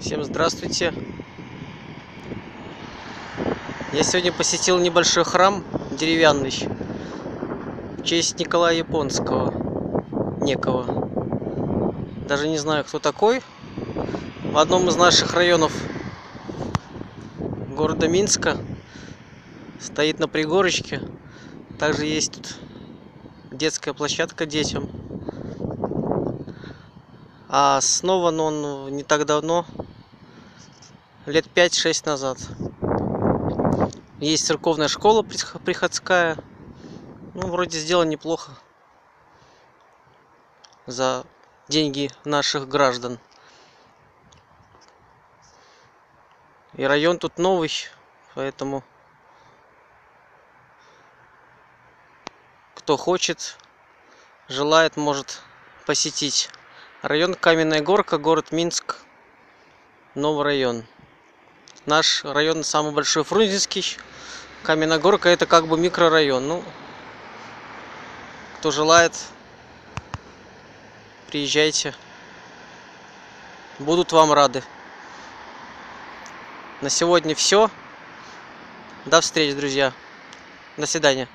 Всем здравствуйте. Я сегодня посетил небольшой храм деревянный в честь Николая Японского. Некого. Даже не знаю, кто такой. В одном из наших районов города Минска стоит на пригорочке. Также есть тут детская площадка детям. А основан он не так давно, лет 5-6 назад. Есть церковная школа приходская. Ну, вроде сделано неплохо. За деньги наших граждан. И район тут новый, поэтому кто хочет, желает, может посетить. Район Каменная Горка, город Минск, новый район. Наш район самый большой Фрунзенский. Каменная Горка это как бы микрорайон. Ну, кто желает, приезжайте. Будут вам рады. На сегодня все. До встречи, друзья. До свидания.